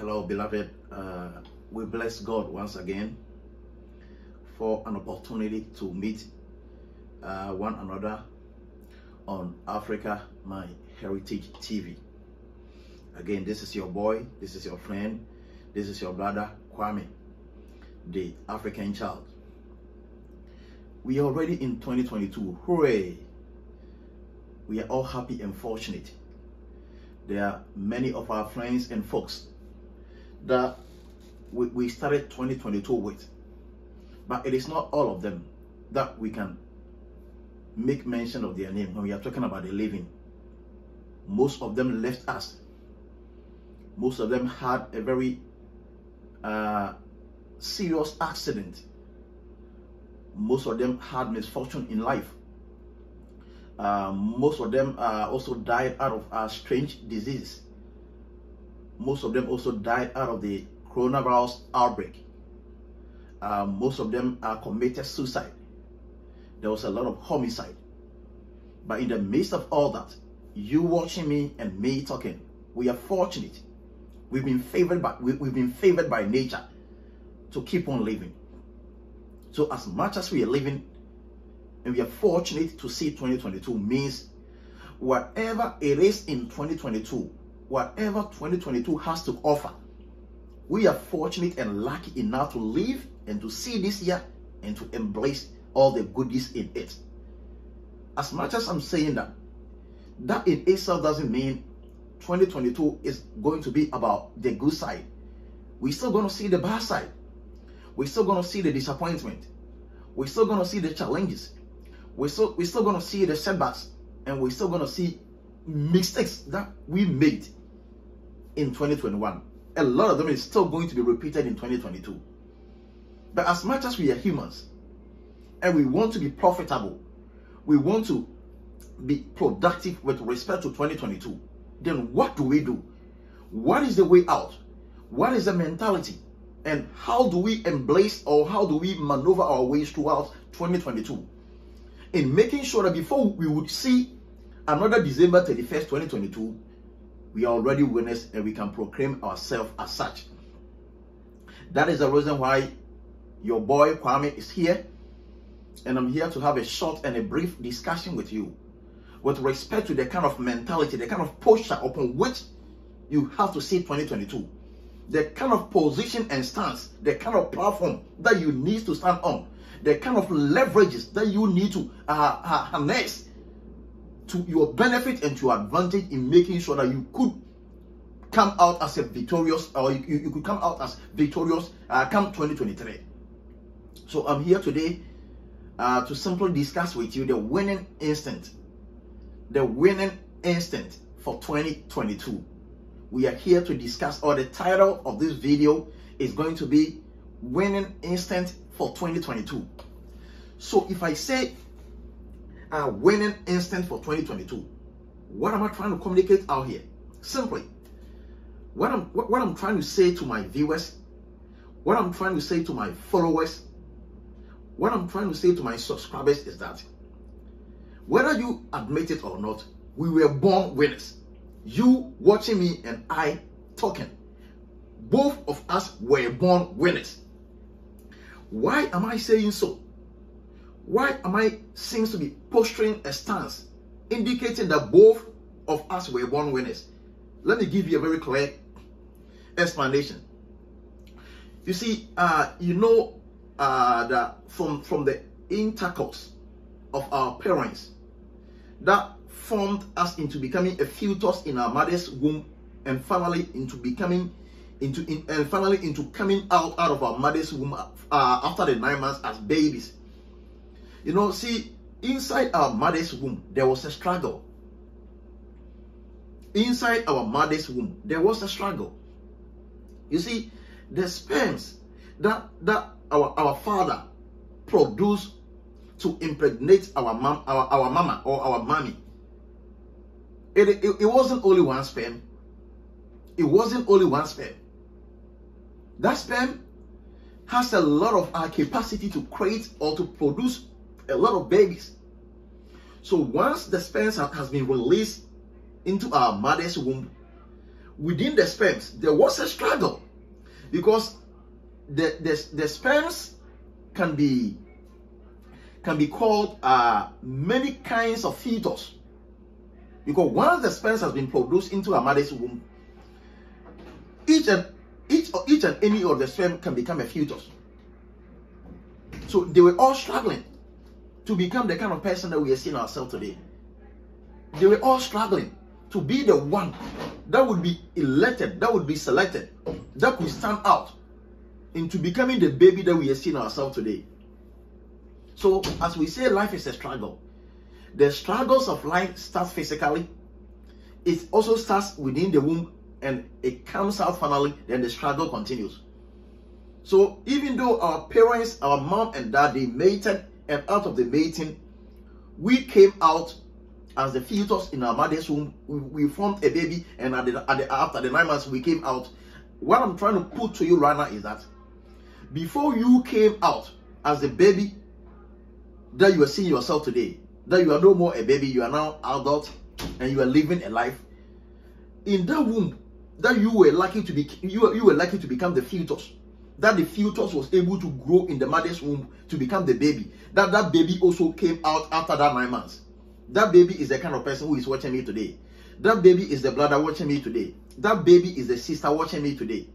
Hello, beloved. Uh, we bless God once again for an opportunity to meet uh, one another on Africa My Heritage TV. Again, this is your boy, this is your friend, this is your brother Kwame, the African child. We are already in 2022. Hooray! We are all happy and fortunate. There are many of our friends and folks that we, we started 2022 with. But it is not all of them that we can make mention of their name when we are talking about the living. Most of them left us. Most of them had a very uh, serious accident. Most of them had misfortune in life. Uh, most of them uh, also died out of a strange disease. Most of them also died out of the coronavirus outbreak. Uh, most of them are committed suicide. There was a lot of homicide. But in the midst of all that, you watching me and me talking, we are fortunate. We've been favored by we, we've been favored by nature to keep on living. So as much as we are living and we are fortunate to see 2022 means whatever it is in 2022, whatever 2022 has to offer, we are fortunate and lucky enough to live and to see this year and to embrace all the goodies in it. As much as I'm saying that, that in itself doesn't mean 2022 is going to be about the good side. We're still going to see the bad side. We're still going to see the disappointment. We're still going to see the challenges. We're still, we're still going to see the setbacks. And we're still going to see mistakes that we made in 2021. A lot of them is still going to be repeated in 2022. But as much as we are humans and we want to be profitable, we want to be productive with respect to 2022, then what do we do? What is the way out? What is the mentality? And how do we embrace or how do we maneuver our ways throughout 2022? In making sure that before we would see another December 31st, 2022, we are already winners and we can proclaim ourselves as such. That is the reason why your boy Kwame is here. And I'm here to have a short and a brief discussion with you with respect to the kind of mentality, the kind of posture upon which you have to see 2022. The kind of position and stance, the kind of platform that you need to stand on, the kind of leverages that you need to uh, uh, harness to your benefit and to your advantage in making sure that you could come out as a victorious or you, you could come out as victorious uh, come 2023 so i'm here today uh, to simply discuss with you the winning instinct the winning instinct for 2022 we are here to discuss or the title of this video is going to be winning instinct for 2022 so if i say a winning instinct for 2022. What am I trying to communicate out here? Simply, what I'm what, what I'm trying to say to my viewers, what I'm trying to say to my followers, what I'm trying to say to my subscribers is that whether you admit it or not, we were born winners. You watching me and I talking. Both of us were born winners. Why am I saying so? Why am I seems to be posturing a stance indicating that both of us were born winners? Let me give you a very clear explanation. You see, uh, you know uh, that from from the intercourse of our parents that formed us into becoming a fetus in our mother's womb and finally into becoming into in, and finally into coming out out of our mother's womb uh, after the nine months as babies you know, see, inside our mother's womb, there was a struggle. Inside our mother's womb, there was a struggle. You see, the sperms that that our, our father produced to impregnate our mom, our, our mama or our mommy. It, it, it wasn't only one sperm. It wasn't only one sperm. That sperm has a lot of our capacity to create or to produce a lot of babies. So once the sperm has been released into our mother's womb, within the sperms, there was a struggle because the the, the sperms can be can be called uh, many kinds of fetus because once the sperms has been produced into a mother's womb, each and each or each and any of the sperm can become a fetus. So they were all struggling to become the kind of person that we are seeing ourselves today. They were all struggling to be the one that would be elected, that would be selected, that could stand out into becoming the baby that we are seeing ourselves today. So, as we say, life is a struggle. The struggles of life start physically. It also starts within the womb and it comes out finally, then the struggle continues. So even though our parents, our mom and dad, they mated and out of the mating, we came out as the fetus in our mother's womb. We, we formed a baby and at the, at the, after the nine months we came out. What I'm trying to put to you right now is that before you came out as a baby that you are seeing yourself today, that you are no more a baby, you are now adult and you are living a life. In that womb, that you were lucky to be you, you were lucky to become the fetus. That the fetus was able to grow in the mother's womb to become the baby. That that baby also came out after that nine months. That baby is the kind of person who is watching me today. That baby is the brother watching me today. That baby is the sister watching me today.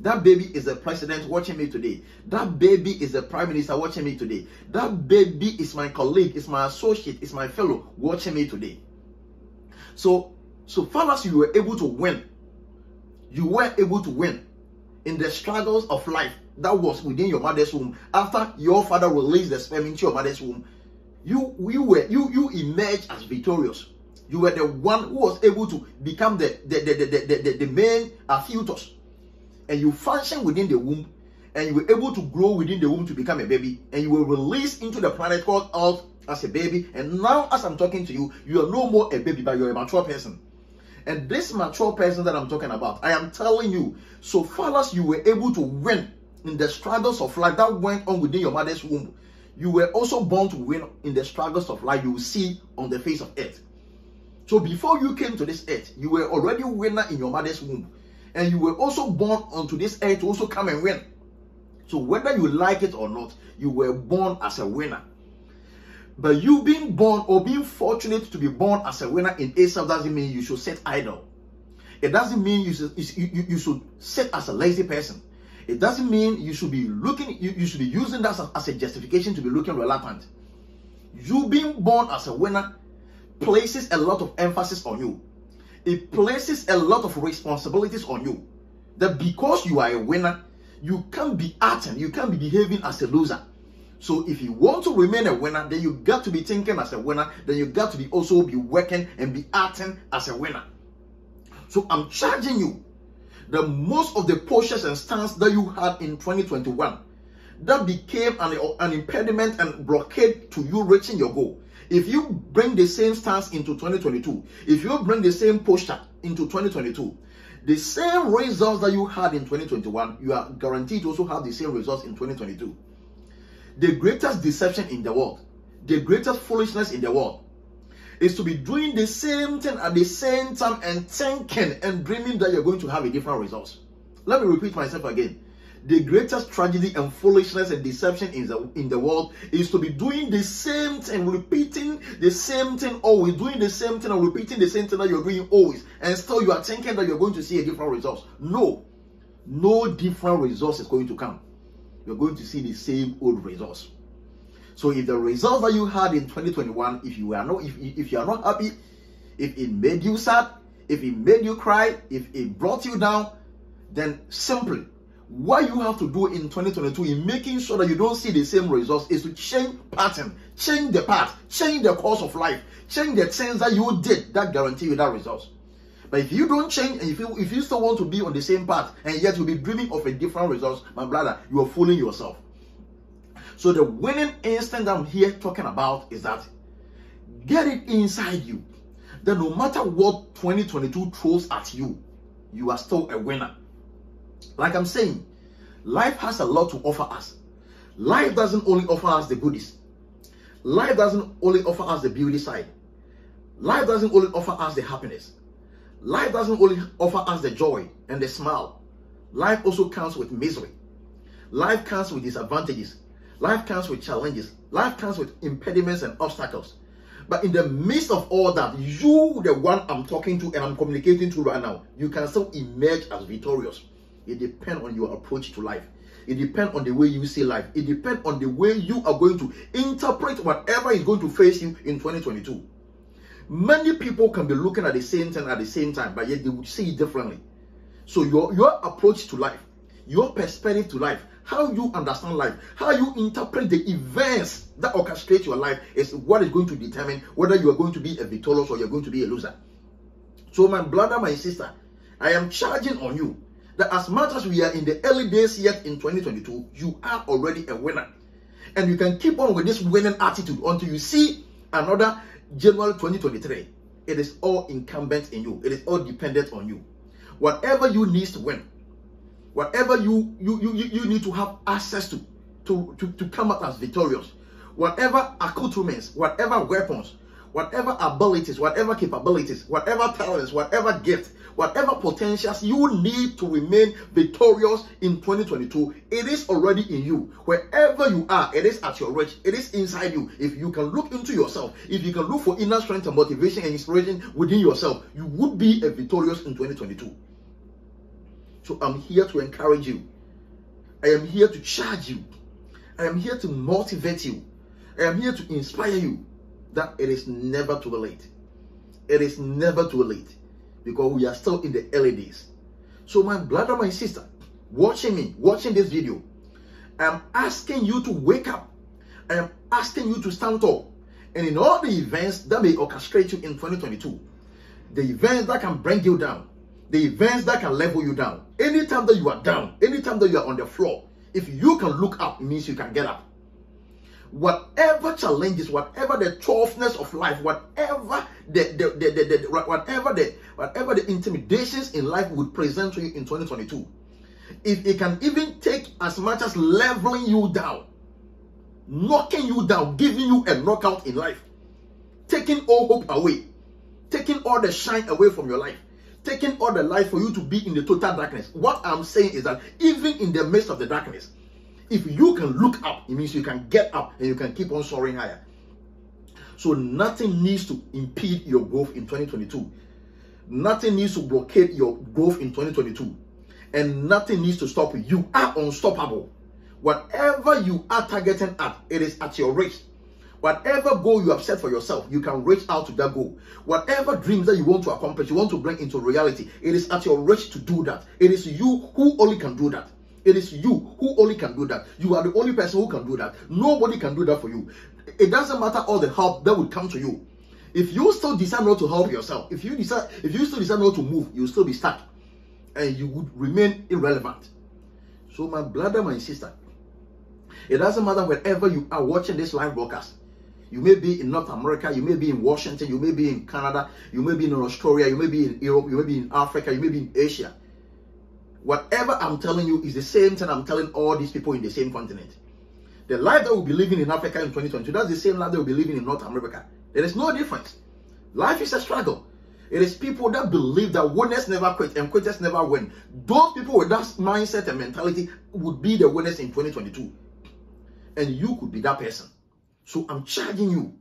That baby is the president watching me today. That baby is the prime minister watching me today. That baby is my colleague, is my associate, is my fellow watching me today. So, so far as you were able to win, you were able to win in the struggles of life that was within your mother's womb after your father released the sperm into your mother's womb. You, you were you you emerged as victorious. You were the one who was able to become the the the the, the, the, the main fetus and you function within the womb and you were able to grow within the womb to become a baby and you were released into the planet called Earth as a baby and now as i'm talking to you you are no more a baby but you're a mature person and this mature person that i'm talking about i am telling you so far as you were able to win in the struggles of life that went on within your mother's womb you were also born to win in the struggles of life you see on the face of earth so before you came to this earth you were already winner in your mother's womb and you were also born onto this earth to also come and win. So whether you like it or not, you were born as a winner. But you being born or being fortunate to be born as a winner in itself doesn't mean you should sit idle. It doesn't mean you should, you, you should sit as a lazy person. It doesn't mean you should be looking, you, you should be using that as, as a justification to be looking reluctant. You being born as a winner places a lot of emphasis on you it places a lot of responsibilities on you. That because you are a winner, you can't be acting, you can't be behaving as a loser. So if you want to remain a winner, then you got to be thinking as a winner, then you got to be also be working and be acting as a winner. So I'm charging you that most of the postures and stance that you had in 2021 that became an, an impediment and blockade to you reaching your goal if you bring the same stance into 2022, if you bring the same posture into 2022, the same results that you had in 2021, you are guaranteed to also have the same results in 2022. The greatest deception in the world, the greatest foolishness in the world, is to be doing the same thing at the same time and thinking and dreaming that you're going to have a different results. Let me repeat myself again the greatest tragedy and foolishness and deception in the in the world is to be doing the same thing, repeating the same thing always, doing the same thing and repeating the same thing that you're doing always, and still you are thinking that you're going to see a different result. No, no different results is going to come. You're going to see the same old results. So if the results that you had in 2021, if you are not, if if you are not happy, if it made you sad, if it made you cry, if it brought you down, then simply what you have to do in 2022 in making sure that you don't see the same results is to change pattern, change the path, change the course of life, change the things that you did that guarantee you that results. But if you don't change and if you if you still want to be on the same path and yet you'll be dreaming of a different results, my brother, you are fooling yourself. So the winning instinct I'm here talking about is that get it inside you that no matter what 2022 throws at you, you are still a winner. Like I'm saying, life has a lot to offer us. Life doesn't only offer us the goodies. Life doesn't only offer us the beauty side. Life doesn't only offer us the happiness. Life doesn't only offer us the joy and the smile. Life also comes with misery. Life comes with disadvantages. Life comes with challenges. Life comes with impediments and obstacles. But in the midst of all that, you, the one I'm talking to and I'm communicating to right now, you can still emerge as victorious. It depends on your approach to life. It depends on the way you see life. It depends on the way you are going to interpret whatever is going to face you in 2022. Many people can be looking at the same thing at the same time, but yet they would see it differently. So your, your approach to life, your perspective to life, how you understand life, how you interpret the events that orchestrate your life is what is going to determine whether you are going to be a victorious or you're going to be a loser. So, my brother, my sister, I am charging on you that as much as we are in the early days yet in 2022, you are already a winner. And you can keep on with this winning attitude until you see another January 2023. It is all incumbent in you, it is all dependent on you. Whatever you need to win, whatever you you you, you need to have access to, to, to, to come out as victorious, whatever accoutrements, whatever weapons, whatever abilities, whatever capabilities, whatever talents, whatever gifts, whatever potentials you need to remain victorious in 2022, it is already in you. Wherever you are, it is at your reach, it is inside you. If you can look into yourself, if you can look for inner strength and motivation and inspiration within yourself, you would be a victorious in 2022. So I'm here to encourage you. I am here to charge you. I am here to motivate you. I am here to inspire you that it is never too late. It is never too late because we are still in the early days. So, my brother, my sister, watching me, watching this video, I am asking you to wake up. I am asking you to stand tall. And in all the events that may orchestrate you in 2022, the events that can bring you down, the events that can level you down. Anytime that you are down, anytime that you are on the floor, if you can look up, it means you can get up. Whatever challenges, whatever the toughness of life, whatever the, the, the, the, whatever the whatever the intimidations in life would present to you in 2022, if it can even take as much as leveling you down, knocking you down, giving you a knockout in life, taking all hope away, taking all the shine away from your life, taking all the light for you to be in the total darkness. What I'm saying is that even in the midst of the darkness, if you can look up, it means you can get up and you can keep on soaring higher. So nothing needs to impede your growth in 2022. Nothing needs to blockade your growth in 2022. And nothing needs to stop you. You are unstoppable. Whatever you are targeting at, it is at your reach. Whatever goal you have set for yourself, you can reach out to that goal. Whatever dreams that you want to accomplish, you want to bring into reality, it is at your reach to do that. It is you who only can do that. It is you who only can do that. You are the only person who can do that. Nobody can do that for you. It doesn't matter all the help that will come to you. If you still decide not to help yourself, if you decide, if you still decide not to move, you'll still be stuck, and you would remain irrelevant. So, my brother, my sister, it doesn't matter wherever you are watching this live broadcast. You may be in North America, you may be in Washington, you may be in Canada, you may be in Australia, you may be in Europe, you may be in Africa, you may be in Asia. Whatever I'm telling you is the same thing I'm telling all these people in the same continent. The life that we'll be living in Africa in 2022, that's the same life that we'll be living in North America. There is no difference. Life is a struggle. It is people that believe that winners never quit and quitters never win. Those people with that mindset and mentality would be the winners in 2022. And you could be that person. So I'm charging you.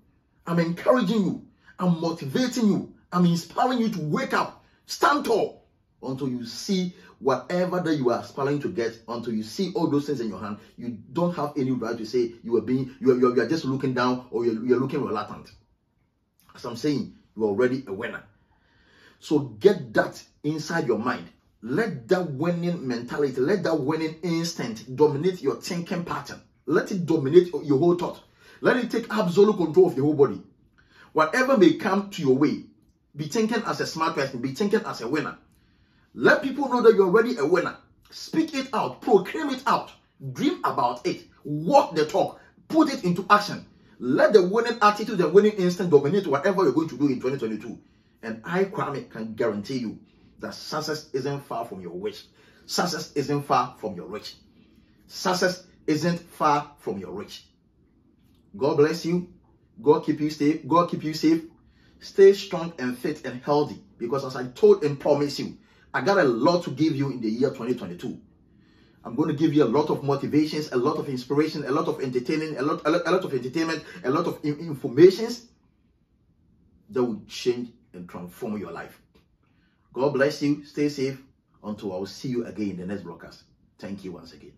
I'm encouraging you. I'm motivating you. I'm inspiring you to wake up. Stand tall until you see whatever that you are aspiring to get, until you see all those things in your hand. You don't have any right to say you are being, you are, you are just looking down or you're, you're looking reluctant. As I'm saying, you're already a winner. So get that inside your mind. Let that winning mentality, let that winning instinct dominate your thinking pattern. Let it dominate your whole thought. Let it take absolute control of your whole body. Whatever may come to your way, be thinking as a smart person, be thinking as a winner. Let people know that you're already a winner. Speak it out, proclaim it out, dream about it, walk the talk, put it into action. Let the winning attitude the winning instinct dominate whatever you're going to do in 2022. And I, Kwame, can guarantee you that success isn't far from your wish. Success isn't far from your reach. Success isn't far from your reach. God bless you. God keep you safe. God keep you safe. Stay strong and fit and healthy because as I told and promised you, I got a lot to give you in the year 2022. I'm going to give you a lot of motivations, a lot of inspiration, a lot of entertaining, a lot, a lot, a lot of entertainment, a lot of informations that will change and transform your life. God bless you. Stay safe until I will see you again in the next broadcast. Thank you once again.